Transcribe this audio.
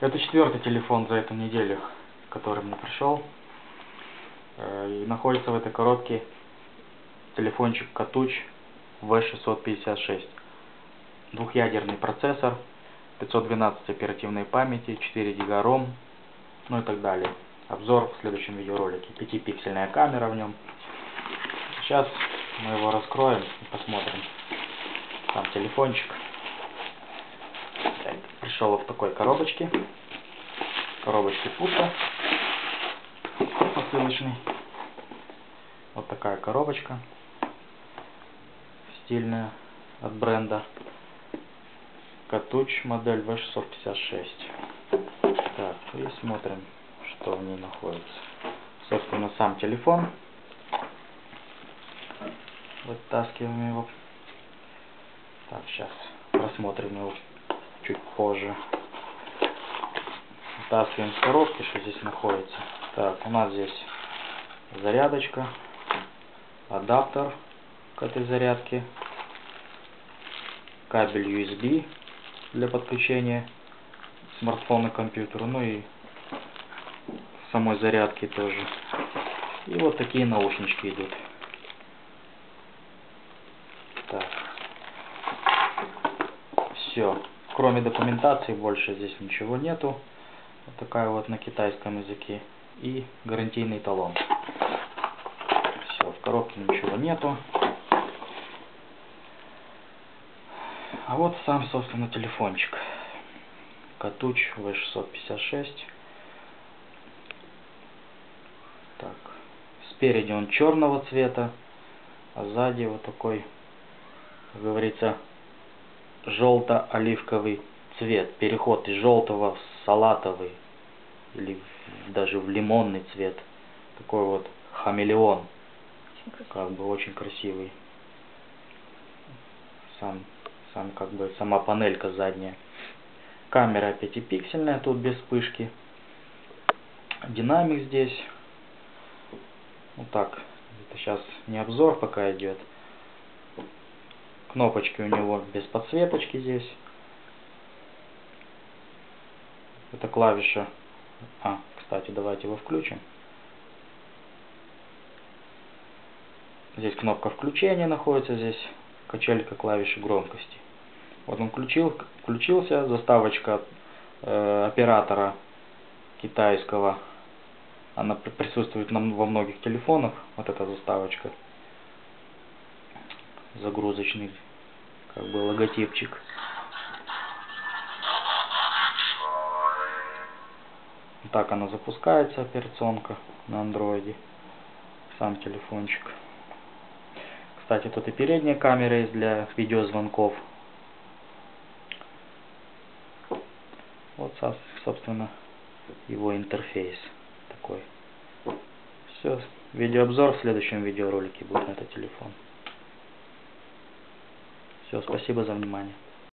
Это четвертый телефон за эту неделю, который мне пришел. Э, и находится в этой коробке телефончик Катуч V656. Двухъядерный процессор, 512 оперативной памяти, 4 гига ROM, ну и так далее. Обзор в следующем видеоролике. 5-пиксельная камера в нем. Сейчас мы его раскроем и посмотрим. Там телефончик пришел в такой коробочке. Коробочки пусто. Посылочный. Вот такая коробочка. Стильная от бренда. Катуч модель V656. Так, и смотрим, что в ней находится. Собственно, сам телефон. Вытаскиваем его. Так, сейчас просмотрим его чуть позже. Вытаскиваем с коробки, что здесь находится. Так, у нас здесь зарядочка, адаптер к этой зарядке, кабель USB для подключения смартфона к компьютеру, ну и самой зарядки тоже. И вот такие наушнички идут. Так. Все. Кроме документации больше здесь ничего нету. Вот такая вот на китайском языке. И гарантийный талон. Все, в коробке ничего нету. А вот сам, собственно, телефончик. Катуч V656. Так. Спереди он черного цвета, а сзади вот такой, как говорится, желто-оливковый цвет. Переход из желтого в салатовый или в, даже в лимонный цвет. Такой вот хамелеон. Как бы очень красивый. Сам, сам как бы сама панелька задняя. Камера 5-пиксельная, тут без вспышки. Динамик здесь. Вот так. Это сейчас не обзор пока идет. Кнопочки у него без подсветочки здесь. Это клавиша. А, кстати, давайте его включим. Здесь кнопка включения находится, здесь качелька клавиши громкости. Вот он включил, включился, заставочка э, оператора китайского. Она присутствует на, во многих телефонах, вот эта заставочка загрузочный как бы логотипчик. Так она запускается, операционка на андроиде. Сам телефончик. Кстати, тут и передняя камера есть для видеозвонков. Вот, собственно, его интерфейс такой. Все, видеообзор в следующем видеоролике будет на этот телефон. Все, спасибо за внимание.